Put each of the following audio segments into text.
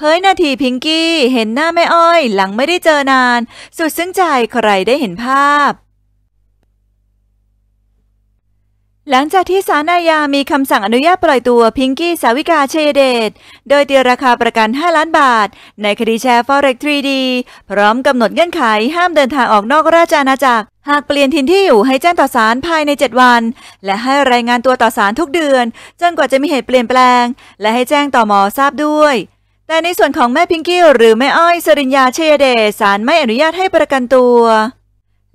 เผยนาทีพิงกี้เห็นหน้าแม่อ้อยหลังไม่ได้เจอนาน สุดซึ้งใจใครได้เห็นภาพ หลังจากที่ศาลอาญามีคำสั่งอนุญาตปล่อยตัวพิงกี้สาวิกาเชยเดตโดยตีราคาประกัน 5 ล้านบาท ในคดีแชร์ Forex 3D พร้อมกำหนดเงื่อนไขห้ามเดินทางออกนอกราชอาณาจักรหากเปลี่ยนถิ่นที่อยู่ให้แจ้งต่อศาลภายใน 7 วัน และให้รายงานตัวต่อศาลทุกเดือน จนกว่าจะมีเหตุเปลี่ยนแปลง และให้แจ้งต่อหมอทราบด้วย แต่ในส่วนของแม่พิงกี้หรือแม่อ้อยสริญญาเชยเดชศาลไม่อนุญาตให้ประกันตัว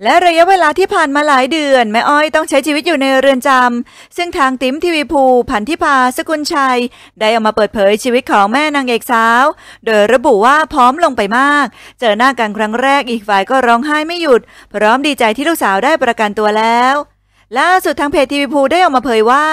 และระยะเวลาที่ผ่านมาหลายเดือน แม่อ้อยต้องใช้ชีวิตอยู่ในเรือนจำซึ่งทางติ๋มทีวีภูพันธิพาสกุลชัย ได้ออกมาเปิดเผยชีวิตของแม่นางเอกสาว โดยระบุว่าพร้อมลงไปมาก เจอหน้ากันครั้งแรกอีกฝ่ายก็ร้องไห้ไม่หยุด พร้อมดีใจที่ลูกสาวได้ประกันตัวแล้ว ล่าสุดทางเพจทีวีพูได้ออกมาเผยว่า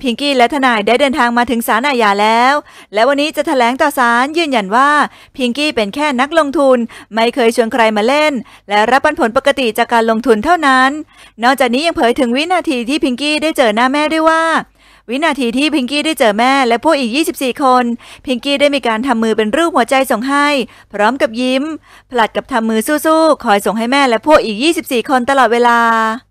พิงกี้และทนายได้เดินทางมาถึงศาลอาญาแล้ว และวันนี้จะแถลงต่อศาลยืนยันว่า พิงกี้เป็นแค่นักลงทุน ไม่เคยชวนใครมาเล่น และรับปันผลปกติจากการลงทุนเท่านั้น นอกจากนี้ยังเผยถึงวินาทีที่พิงกี้ได้เจอหน้าแม่ด้วยว่าวินาทีที่พิงกี้ได้เจอแม่และพวกอีก 24 คน พิงกี้ได้มีการทำมือเป็นรูปหัวใจส่งให้ พร้อมกับยิ้ม ผลัดกับทำมือสู้ๆ คอยส่งให้แม่และพวกอีก 24 คนตลอดเวลา